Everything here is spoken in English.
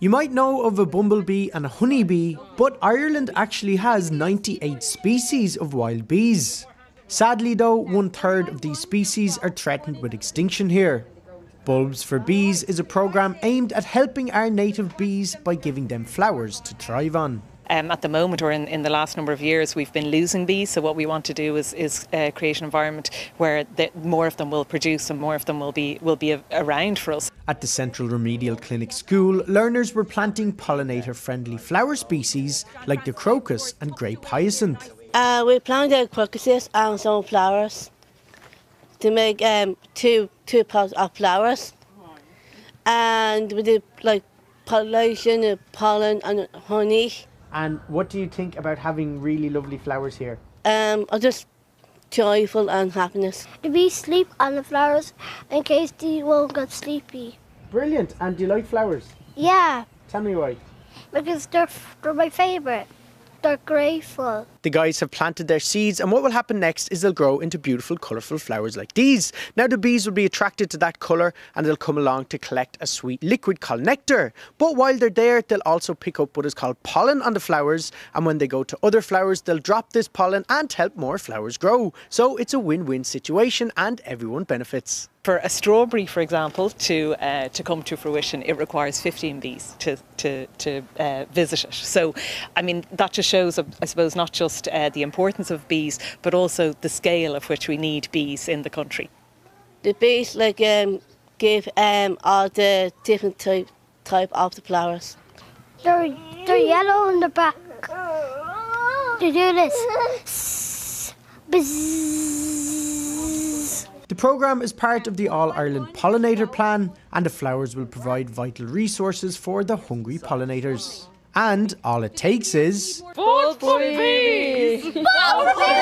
You might know of a bumblebee and a honeybee, but Ireland actually has 98 species of wild bees. Sadly, though, one third of these species are threatened with extinction here. Bulbs for Bees is a programme aimed at helping our native bees by giving them flowers to thrive on. Um, at the moment, or in, in the last number of years, we've been losing bees. So what we want to do is, is uh, create an environment where the, more of them will produce and more of them will be will be a, around for us. At the Central Remedial Clinic School, learners were planting pollinator-friendly flower species like the crocus and grape hyacinth. Uh, we planted crocuses and some flowers to make um, two two pots of flowers, and we did like pollination, pollen, and honey. And what do you think about having really lovely flowers here? Um, I'm just joyful and happiness. The bees sleep on the flowers in case they won't get sleepy. Brilliant. And do you like flowers? Yeah, Tell me why. because they're, they're my favourite. They're grateful. The guys have planted their seeds, and what will happen next is they'll grow into beautiful, colourful flowers like these. Now, the bees will be attracted to that colour and they'll come along to collect a sweet liquid called nectar. But while they're there, they'll also pick up what is called pollen on the flowers, and when they go to other flowers, they'll drop this pollen and help more flowers grow. So it's a win win situation, and everyone benefits. For a strawberry, for example, to uh, to come to fruition, it requires 15 bees to to, to uh, visit it. So, I mean, that just shows, I suppose, not just uh, the importance of bees, but also the scale of which we need bees in the country. The bees like um, give um, all the different type type of the flowers. They're, they're yellow in the back. They do this. Bzzz. The programme is part of the All Ireland Pollinator Plan, and the flowers will provide vital resources for the hungry pollinators. And all it takes is. Bulbs for Bees! Bulbs for Bees!